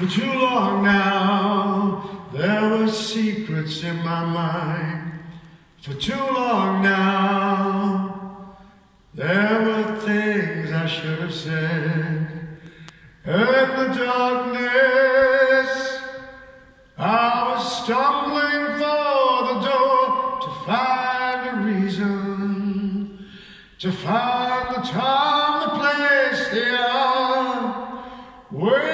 For too long now, there were secrets in my mind. For too long now, there were things I should have said. In the darkness, I was stumbling for the door to find a reason, to find the time, the place, the hour, waiting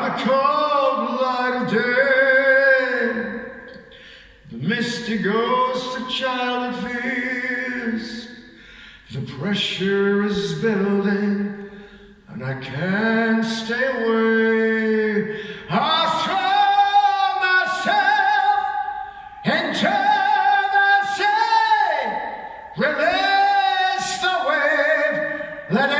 and the cold light of day, the misty ghost of childhood fears. The pressure is building, and I can't stay away. I throw myself into the sea, release the wave, let